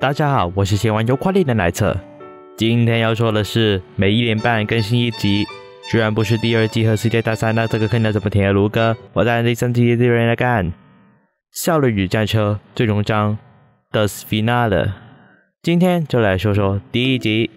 大家好，我是喜欢优快力的奶测。今天要说的是，每一年半更新一集，居然不是第二季和世界大赛，那这个坑要怎么填啊？卢哥，我在第三季的人来干。效率与战车最终章的 Finale，今天就来说说第一集。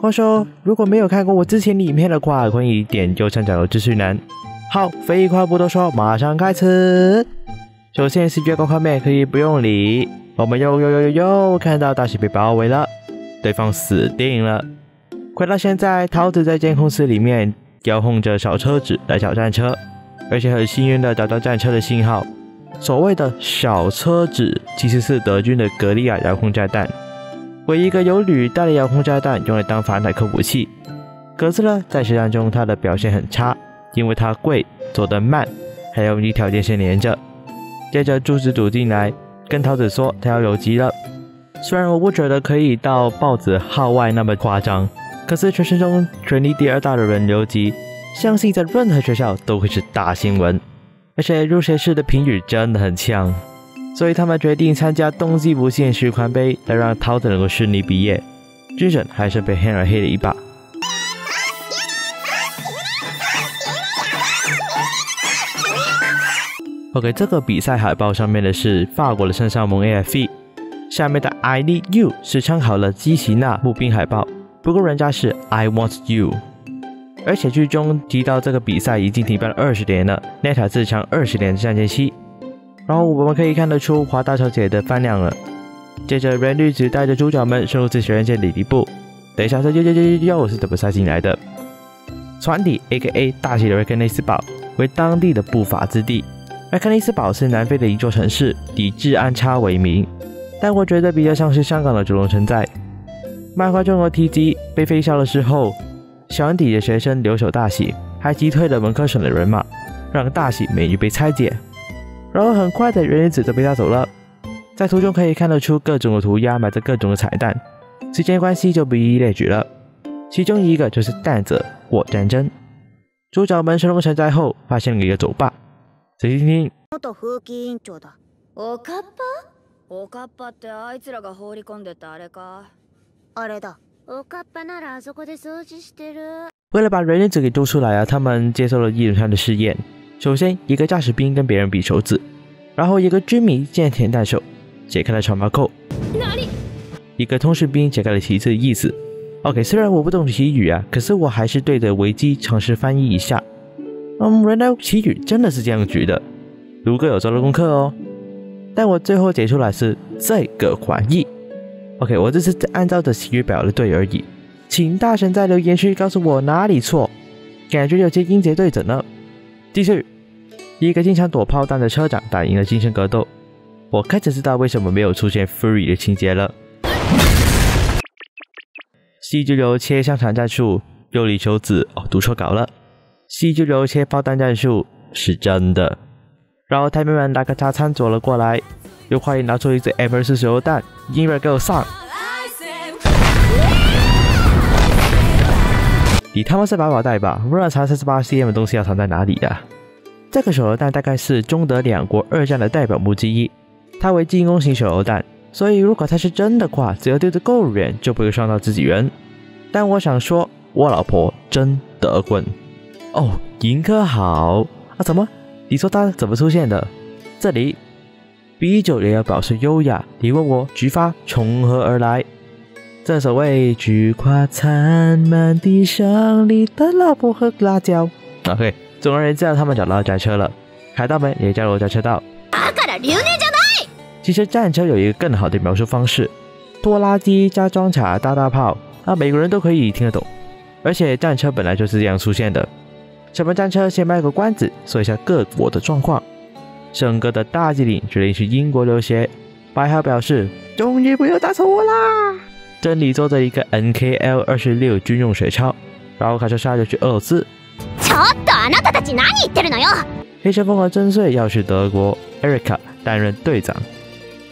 话说，如果没有看过我之前影片的话，可以点右上角的资讯栏。好，废话不多说，马上开始。首先，视觉高画面可以不用理。我们又又又又又看到大喜被包围了，对方死定了。回到现在，桃子在监控室里面遥控着小车子来找战车，而且很幸运的找到战车的信号。所谓的小车子其实是德军的格利亚遥控炸弹，为一个有履带的遥控炸弹用来当反坦克武器。可是呢，在实战中它的表现很差，因为它贵、走得慢，还有一条电线连着。接着柱子堵进来。跟桃子说他要留级了，虽然我不觉得可以到报纸号外那么夸张，可是全市中权力第二大的人留级，相信在任何学校都会是大新闻。而且入学式的评语真的很呛，所以他们决定参加冬季不限时宽杯，来让桃子能够顺利毕业。军审还是被黑尔黑了一把。OK，这个比赛海报上面的是法国的圣上蒙 AFE，下面的 I need you 是参考了基奇纳步兵海报，不过人家是 I want you。而且剧中提到这个比赛已经停办了二十年了，奈塔自强二十年的战舰期。然后我们可以看得出华大小姐的饭量了。接着人绿子带着主角们深入自学院界里一步，等一下这又又又又是怎么塞进来的？船底 A.K.A 大写的瑞克内斯堡为当地的不法之地。而克里斯堡是南非的一座城市，以治安差为名，但我觉得比较像是香港的九龙城寨。漫画中的提及，被废校了之后，小安底的学生留守大喜，还击退了文科省的人马，让大喜美女被拆解。然后很快的，原女子就被带走了。在途中可以看得出各种的涂鸦，埋着各种的彩蛋。时间关系就不一一列举了。其中一个就是蛋子或战争。主角们深入城寨后，发现了一个酒吧。仔细听听。元風紀委員長だ。おかっぱ？おかっぱってあいつらが放り込んでたあれか。あれだ。おかっぱならあそこで掃除してる。为了把人人子给揪出来啊，他们接受了一连串的试验。首先，一个驾驶兵跟别人比手指，然后一个军迷见田弹手解开了长矛扣。哪里？一个通讯兵解开了旗帜的意思。OK，虽然我不懂旗语啊，可是我还是对着维基尝试翻译一下。 嗯，原来奇语真的是这样举的，卢哥有做了功课哦。但我最后解出来是这个翻译。OK，我这是按照着奇语表的对而已，请大神在留言区告诉我哪里错，感觉有些音节对着呢。继续，一个经常躲炮弹的车长打赢了精神格斗，我开始知道为什么没有出现 Free 的情节了。细菌流切香肠战术，右里秋子哦，读错稿了。细菌流切炮弹战术是真的，然后台面们拿个炸餐走了过来，又快拿出一支 M 四手榴弹，音乐给我上！你他妈是百宝袋吧？不然藏三十八 cm 的东西要藏在哪里呀？这个手榴弹大概是中德两国二战的代表物之一，它为进攻型手榴弹，所以如果它是真的话，只要丢得够远就不会伤到自己人。但我想说，我老婆真得棍。哦，迎客好啊！怎么？你说他怎么出现的？这里，B 九也要表示优雅。你问我菊花从何而来？正所谓菊花残，满地伤，你的老婆和辣椒。OK，总而言之，他们找到战车了，海盗们也加入战车道。其实战车有一个更好的描述方式：拖拉机加装甲大大炮，那每个人都可以听得懂。而且战车本来就是这样出现的。小本战车先卖个关子，说一下各国的状况。圣哥的大机灵决定去英国留学。白号表示：“终于不用打错我啦！”这里坐着一个 NKL 二十六军用水超，然后开车杀就去俄罗斯。ちょっとあなたたち何言ってるのよ！黑旋风和真穗要去德国，Erica 担任队长。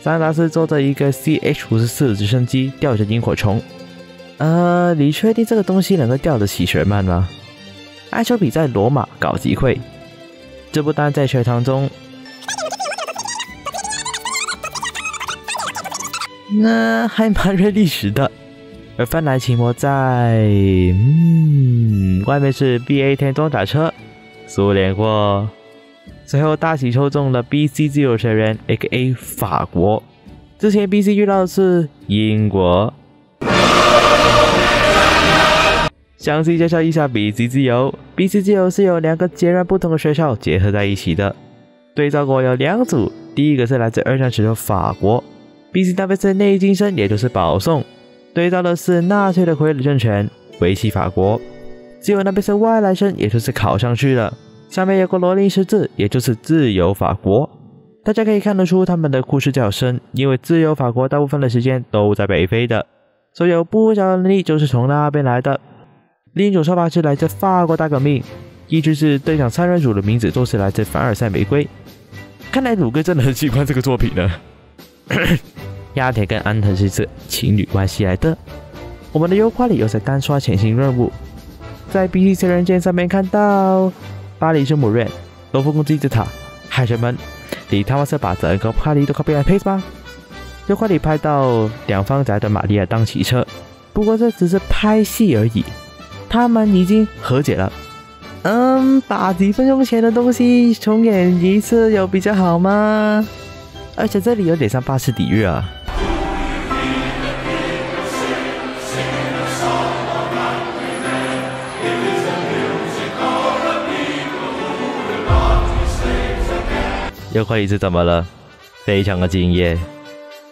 桑达斯坐着一个 CH 五十四直升机，吊着萤火虫。呃，你确定这个东西能够吊得起雪曼吗？ 埃丘比在罗马搞集会，这不单在学堂中，那还蛮认历史的。而芬兰骑摩在，嗯，外面是 BA 天装甲车，苏联货。最后大喜抽中了 BC 自由学员，A.K.A 法国。之前 BC 遇到的是英国。详细介绍一下 BC 自由。BC 自由是由两个截然不同的学校结合在一起的。对照国有两组，第一个是来自二战时的法国，BC 那边是内金生，也就是保送。对照的是纳粹的傀儡政权，维系法国。自由那边是外来生，也就是考上去了。下面有个罗林十字，也就是自由法国。大家可以看得出他们的故事较深，因为自由法国大部分的时间都在北非的，所以有不少能力就是从那边来的。另一种说法是来自法国大革命，一直是队长三人组的名字都是来自凡尔赛玫瑰。看来鲁哥真的很喜欢这个作品呢。亚铁跟安藤是这情侣关系来的。我们的优化里有在单刷潜行任务，在 BTC 人间上面看到。巴黎圣母院、罗浮宫金字塔、海神门，你他妈是把整个巴黎都 copy and paste 吗？就快点拍到两方宅的玛利亚当骑车，不过这只是拍戏而已，他们已经和解了。嗯，把几分钟前的东西重演一次有比较好吗？而且这里有点像巴士底狱啊。又快一次怎么了？非常的敬业。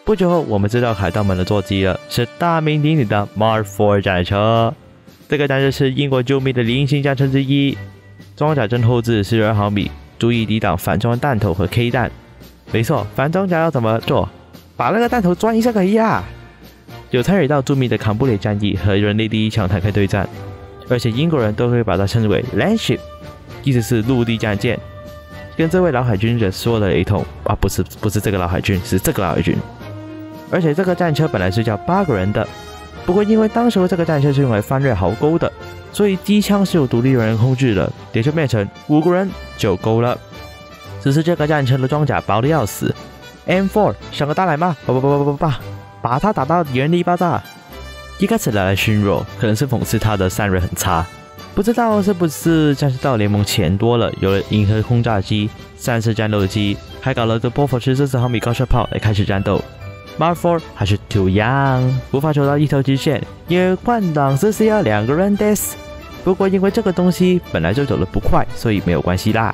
不久后，我们知道海盗们的座机了，是大名鼎鼎的 Mark IV 战车。这个战车是英国救命的零星战车之一，装甲阵后置十二毫米，足以抵挡反装弹头和 K 弹。没错，反装甲要怎么做？把那个弹头装一下可以啊。有参与到著名的坎布里战役和人类第一强坦克对战，而且英国人都会把它称之为 Landship，意思是陆地战舰。跟这位老海军的说的雷同啊，不是不是这个老海军，是这个老海军。而且这个战车本来是叫八个人的，不过因为当时这个战车是用来翻越壕沟的，所以机枪是由独立人控制的，也就变成五个人就够了。只是这个战车的装甲薄的要死，M4 像个大奶妈，叭叭叭叭叭叭，把它打到原地爆炸。一开始来来熏弱，可能是讽刺它的散热很差。不知道是不是战士道联盟钱多了，有了银河轰炸机、三式战斗机，还搞了个波佛十四毫米高射炮来开始战斗。Mark IV 还是 too young，无法走到一条直线，因为换挡是需要两个人的。不过因为这个东西本来就走得不快，所以没有关系啦。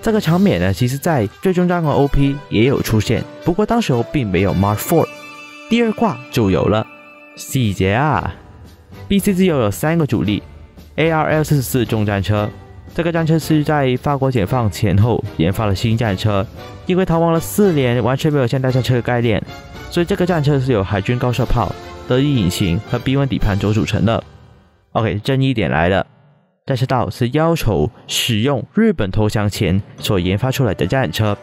这个场面呢，其实在最终章和 OP 也有出现，不过当时候并没有 Mark IV，第二挂就有了。细节啊，BC 自由有三个主力。ARL 四十四重战车，这个战车是在法国解放前后研发的新战车，因为逃亡了四年，完全没有现代战车的概念，所以这个战车是由海军高射炮、得意引擎和 B1 底盘所组成的。OK，争议点来了，战车道是要求使用日本投降前所研发出来的战车，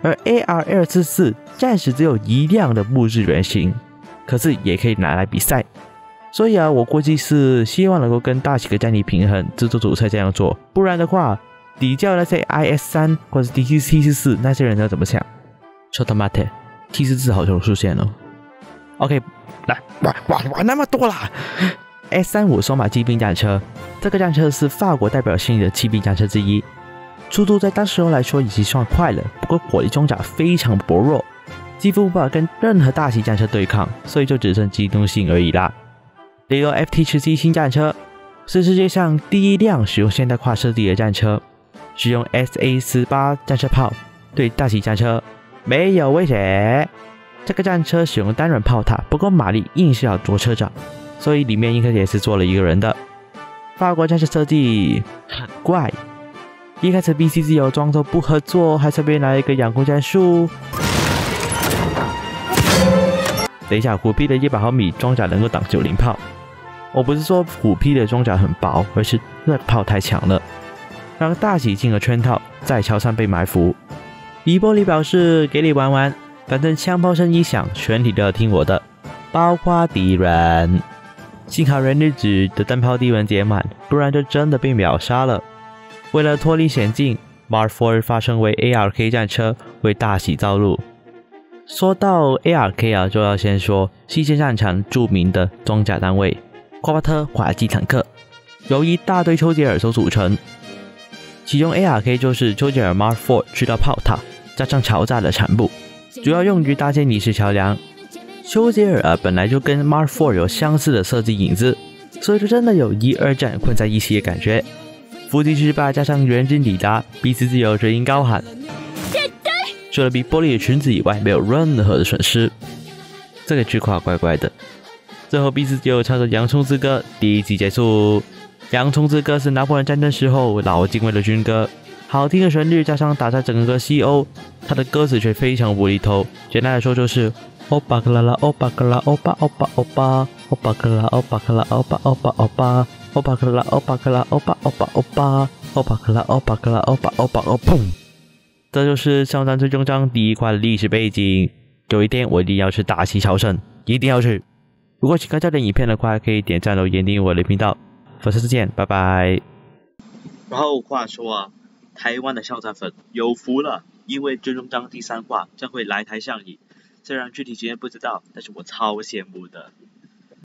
而 ARL 四四暂时只有一辆的木质原型，可是也可以拿来比赛。所以啊，我估计是希望能够跟大企鹅战力平衡，制作组才这样做。不然的话，比较那些 IS 三或者 DT T 四四那些人要怎么想？说他妈的，T 四四好久出现了。OK，来玩玩玩那么多啦。S 三五双马骑兵战车，这个战车是法国代表性的骑兵战车之一，速度在当时候来说已经算快了，不过火力装甲非常薄弱，几乎无法跟任何大型战车对抗，所以就只剩机动性而已啦。例如 FT 十七新战车是世界上第一辆使用现代化设计的战车，使用 SA 十八战车炮对大型战车没有威胁。这个战车使用单人炮塔，不过马力硬是要多车长，所以里面应该也是坐了一个人的。法国战车设计很怪，一开始 BC 自由装作不合作，还顺便来一个仰攻战术。等一下，虎皮的一百毫米装甲能够挡九零炮。我不是说虎皮的装甲很薄，而是那炮太强了，让大喜进了圈套，在桥上被埋伏。伊波里表示给你玩玩，反正枪炮声一响，全体都要听我的，包括敌人。幸好人日子的弹炮地文解满，不然就真的被秒杀了。为了脱离险境，Mark IV 发生为 ARK 战车，为大喜造路。说到 ARK 啊，就要先说西线战场著名的装甲单位——夸巴特滑稽坦克，由一大堆丘吉尔所组成。其中 ARK 就是丘吉尔 Mark IV 驱动炮塔加上桥炸的产部，主要用于搭建泥石桥梁。丘吉尔啊，本来就跟 Mark IV 有相似的设计影子，所以说真的有一二战混在一起的感觉。伏击失败加上援军抵达，彼此自由声音高喊。除了比玻璃的裙子以外，没有任何的损失。这个句话怪怪的。最后彼此就唱着《洋葱之歌》，第一集结束。《洋葱之歌》是拿破仑战争时候老禁卫的军歌，好听的旋律加上打在整个西欧，它的歌词却非常无厘头。简单来说就是：欧巴克拉拉，欧巴克拉，欧巴欧巴欧巴，欧巴克拉，欧巴克拉，欧巴欧巴欧巴，欧巴克拉，欧巴克拉，欧巴欧巴欧巴，欧巴克拉，欧巴克拉，欧巴欧巴欧砰。这就是上战最终章第一块的历史背景。有一天我一定要去大西朝圣，一定要去。如果喜欢这点影片的话，可以点赞留言订阅我的频道。粉丝再见，拜拜。然后话说啊，台湾的校战粉有福了，因为最终章第三话将会来台上映。虽然具体时间不知道，但是我超羡慕的。